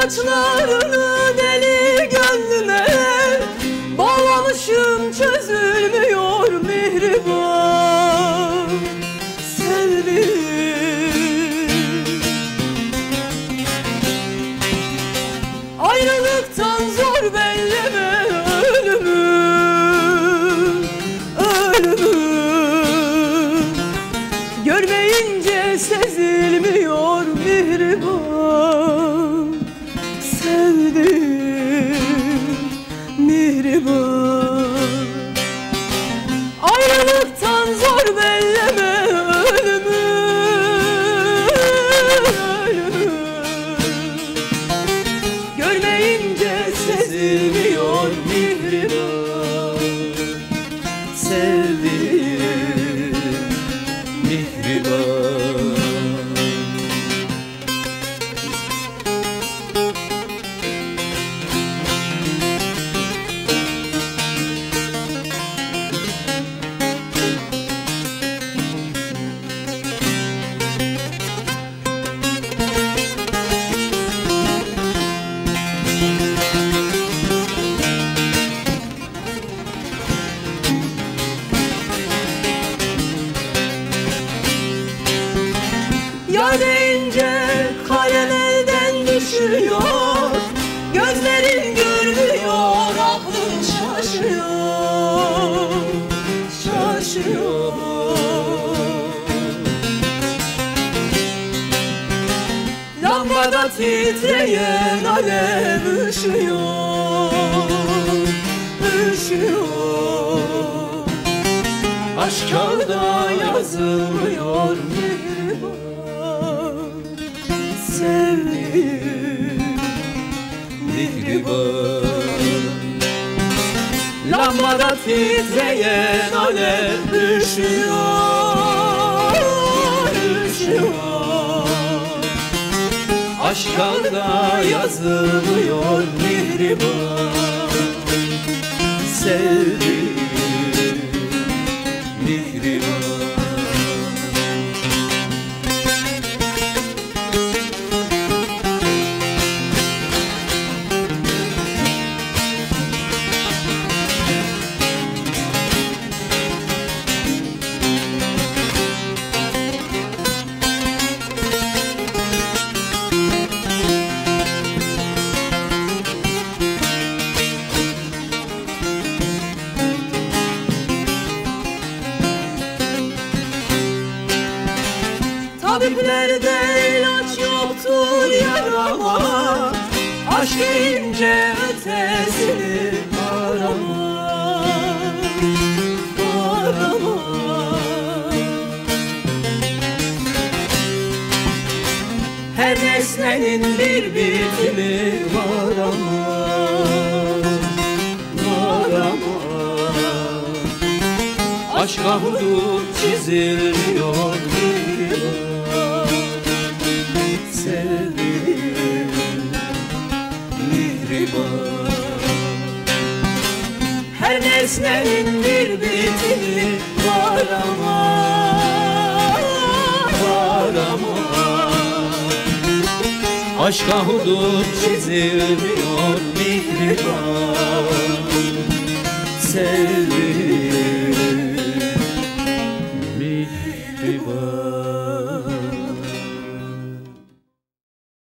yarını deli gönlüme Bağlamışım Ayrılıktan zor belleme ölümü Ölümü Görmeyince sezilmiyor mihriban. Sevdim mihriban Deyince elden düşüyor. Gözlerin görmüyor aklın şaşıyor. Şaşıyor. Lambada titreyen alev ışıyor Üşüyor. Aşk kağıda yazılmıyor mihriban Sevdim mihriban Lambada titreyen alev üşüyor Üşüyor Aşk kağıda yazılmıyor mihriban Sevdim Tabiplerde ilaç yoktur yarama. Aşk deyince ötesini arama. Arama. Her nesnenin bir bitimi var ama. Var ama. Aşka hudut çizilmiyor Her nesnenin bir bitimi var ama Var ama. Aşka hudut çizilmiyor mihriban Sevdiğim mihriban.